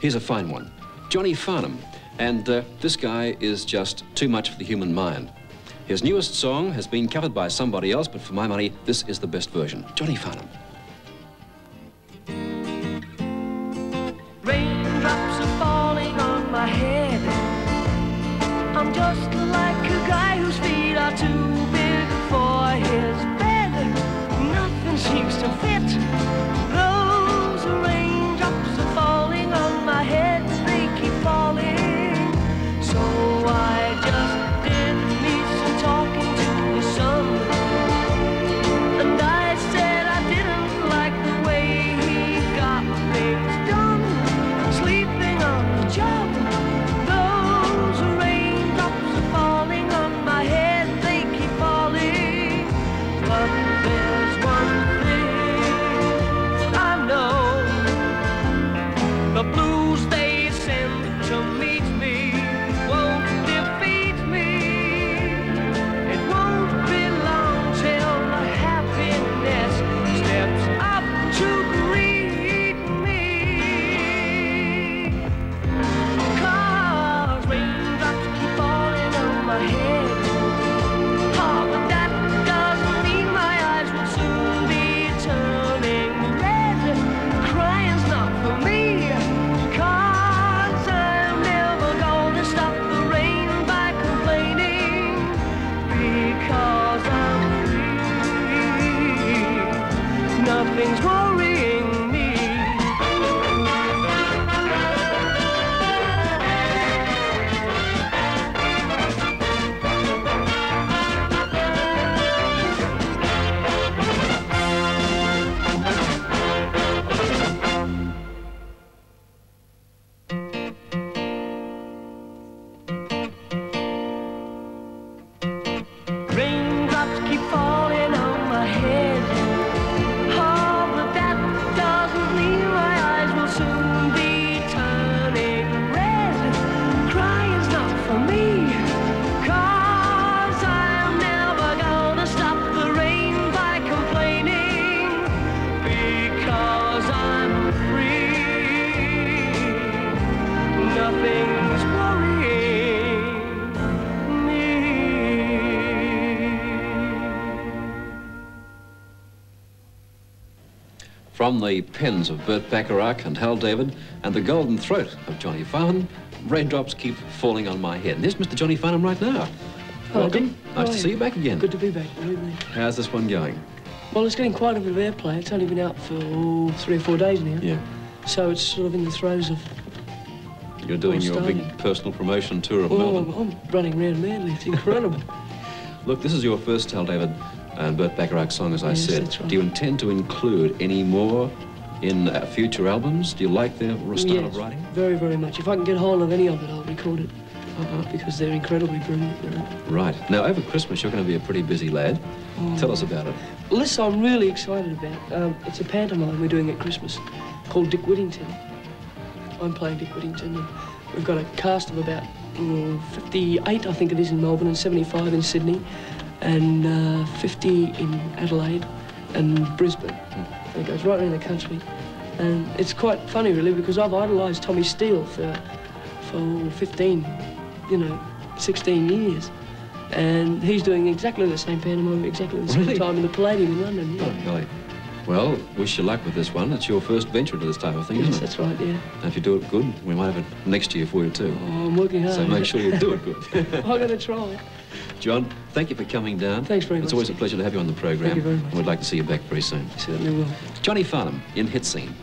Here's a fine one. Johnny Farnham. And uh, this guy is just too much for the human mind. His newest song has been covered by somebody else, but for my money, this is the best version. Johnny Farnham. Raindrops are falling on my head. Head. Nothing's worrying me. From the pens of Burt Bacharach and Hal David and the golden throat of Johnny Farnham, raindrops keep falling on my head. And there's Mr. Johnny Farnham right now. Hello, Welcome. Dick. Nice to are see you back again. Good to be back. Believe. How's this one going? Well, it's getting quite a bit of airplay. It's only been out for oh, three or four days now. Yeah. So it's sort of in the throes of. You're doing your big personal promotion tour of Oh, Melbourne. I'm running around madly. It's incredible. Look, this is your first Hal David and Burt Bacharach song, as I Yes, said. right. Do you intend to include any more in uh, future albums? Do you like their style yes, of writing? very, very much. If I can get hold of any of it, I'll record it Uh-huh. because they're incredibly brilliant. You know? Right. Now, over Christmas, you're going to be a pretty busy lad. Tell us about it. Well, this I'm really excited about. Um, it's a pantomime we're doing at Christmas called Dick Whittington. I'm playing Dick Whittington, and we've got a cast of about mm, 58, I think it is, in Melbourne, and 75 in Sydney, and uh, 50 in Adelaide and Brisbane. And it goes right around the country. And it's quite funny, really, because I've idolised Tommy Steele for, for 15, you know, 16 years. And he's doing exactly the same pantomime, exactly the same Really? time in the Palladium in London. Yeah. Oh, golly. Well, wish you luck with this one. It's your first venture into this type of thing, Yes, isn't it? that's right, yeah. And if you do it good, we might have it next year for you, too. Oh, I'm working hard. So make sure you do it good. I'm going to try. John, thank you for coming down. Thanks very It's much, It's always a pleasure to have you on the program. Thank you very much. We'd like to see you back very soon. Certainly will. Johnny Farnham in Hit Scene.